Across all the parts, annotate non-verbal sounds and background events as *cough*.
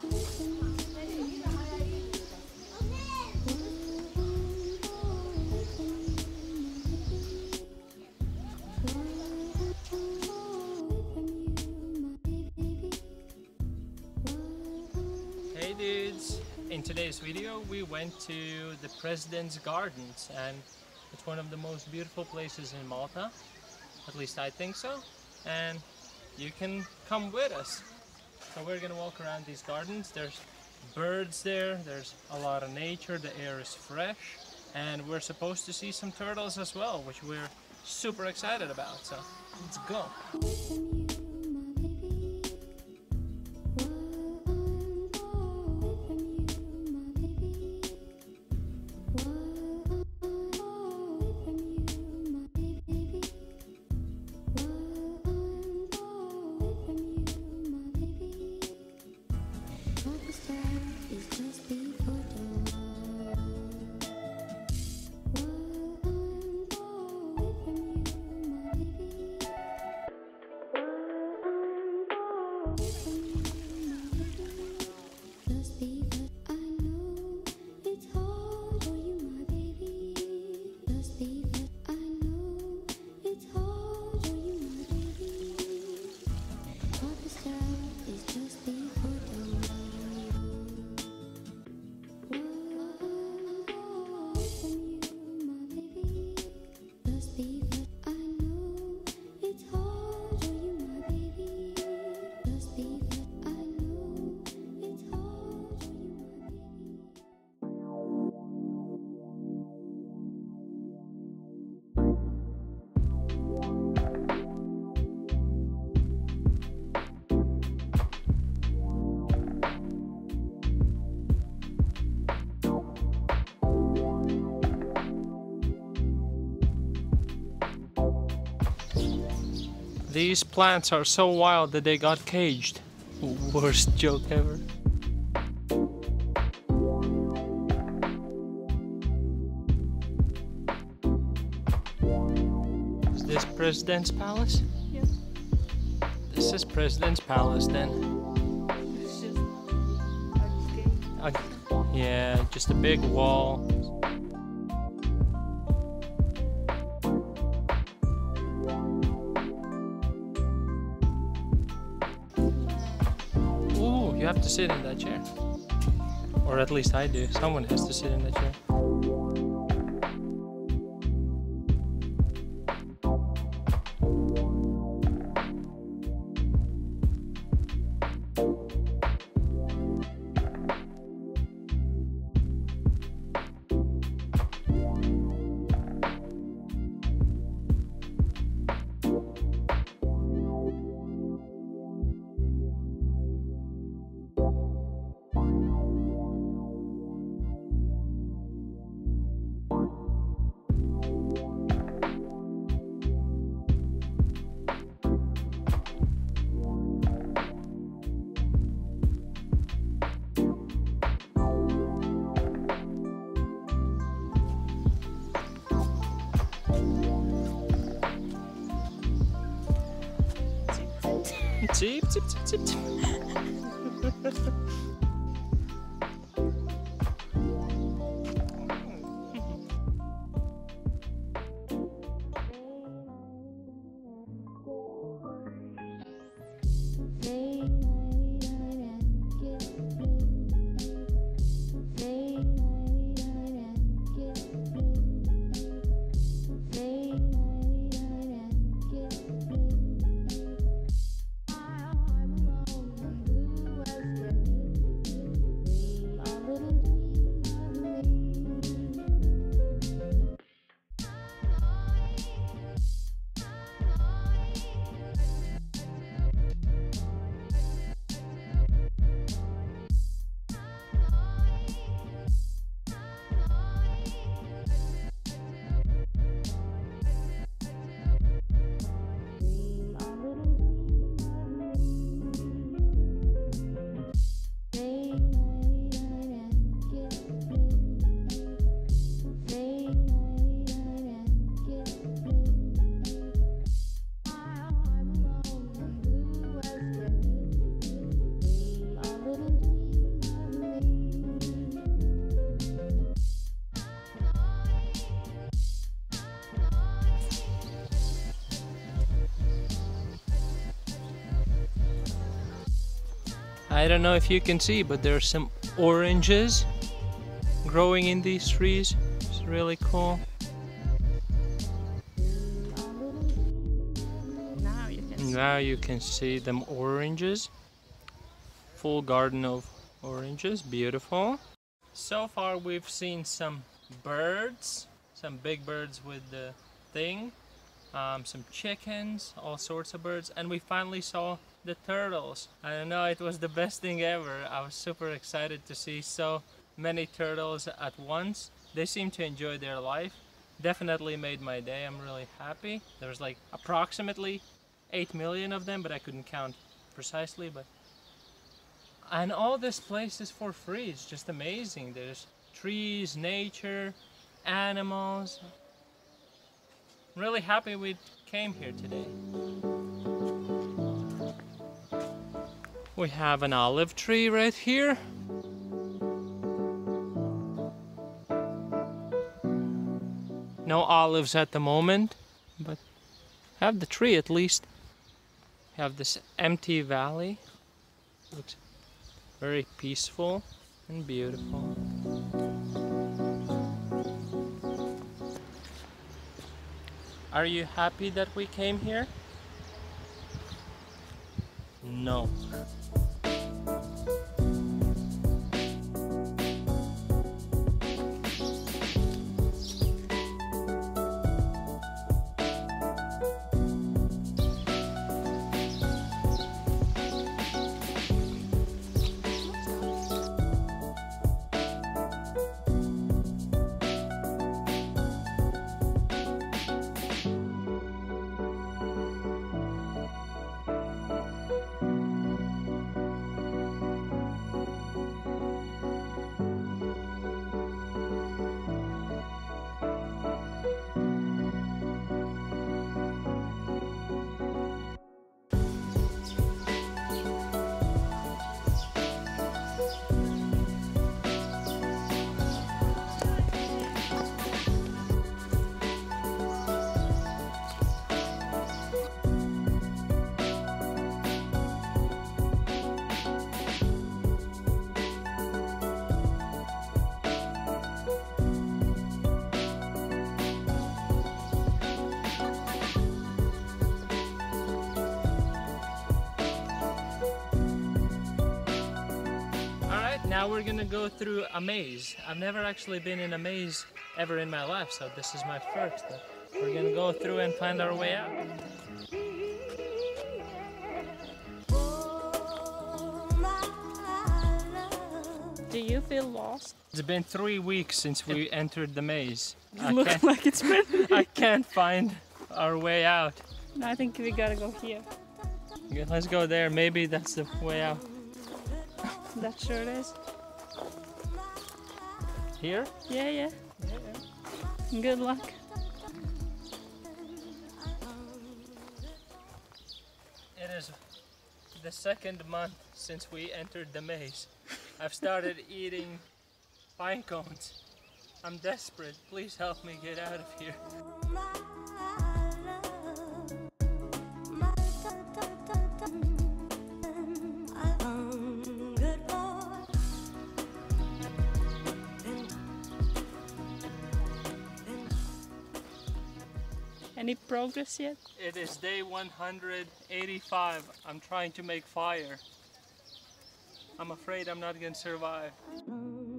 Hey dudes! In today's video we went to the President's Gardens and it's one of the most beautiful places in Malta. At least I think so. And you can come with us. So we're gonna walk around these gardens. There's birds there, there's a lot of nature, the air is fresh and we're supposed to see some turtles as well, which we're super excited about. So let's go. These plants are so wild that they got caged. Worst joke ever. Is this President's Palace? Yes. This is President's Palace then. Just yeah, just a big wall. You have to sit in that chair. Or at least I do. Someone has to sit in that chair. Tip, tip, tip, tip, I don't know if you can see, but there's some oranges growing in these trees. It's really cool. Now you can see. Now you can see them oranges. Full garden of oranges, beautiful. So far we've seen some birds, some big birds with the thing, um, some chickens, all sorts of birds, and we finally saw the turtles. I don't know, it was the best thing ever. I was super excited to see so many turtles at once. They seem to enjoy their life. Definitely made my day. I'm really happy. There was like approximately 8 million of them, but I couldn't count precisely. But and all this place is for free. It's just amazing. There's trees, nature, animals. I'm really happy we came here today. We have an olive tree right here. No olives at the moment, but have the tree at least. Have this empty valley. Looks very peaceful and beautiful. Are you happy that we came here? No. Now we're gonna go through a maze. I've never actually been in a maze ever in my life, so this is my first. We're gonna go through and find our way out. Do you feel lost? It's been three weeks since we entered the maze. I Look can't, like it's been. *laughs* I can't find our way out. I think we gotta go here. Let's go there. Maybe that's the way out. That sure is. Here? Yeah, yeah. Good luck. It is the second month since we entered the maze. I've started *laughs* eating pine cones. I'm desperate. Please help me get out of here. Any progress yet? It is day 185. I'm trying to make fire. I'm afraid I'm not gonna survive. Oh.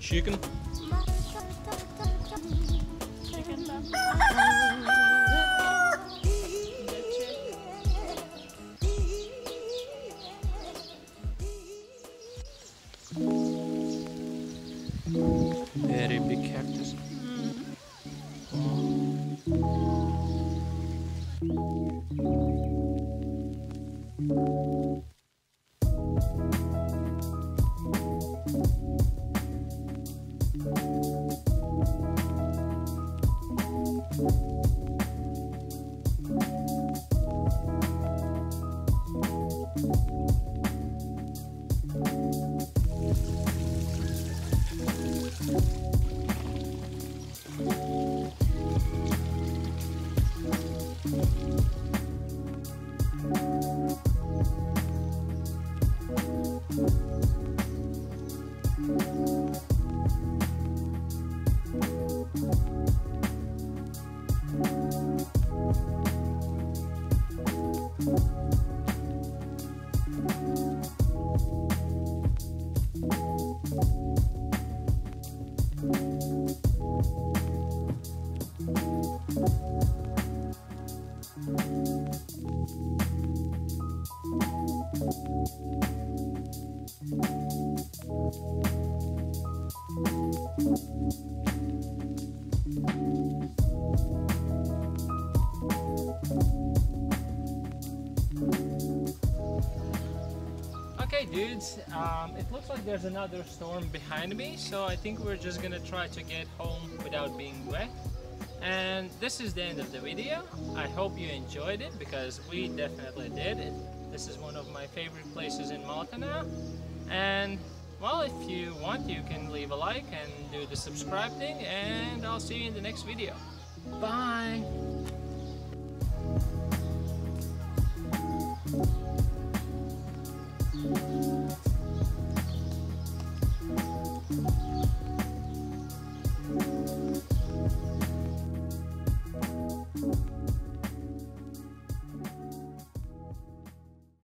Chicken big cactus. Okay dudes, um, it looks like there's another storm behind me so I think we're just gonna try to get home without being wet. And this is the end of the video. I hope you enjoyed it because we definitely did. It, this is one of my favorite places in Malta now. And well, if you want, you can leave a like and do the subscribe thing and I'll see you in the next video. Bye! うん。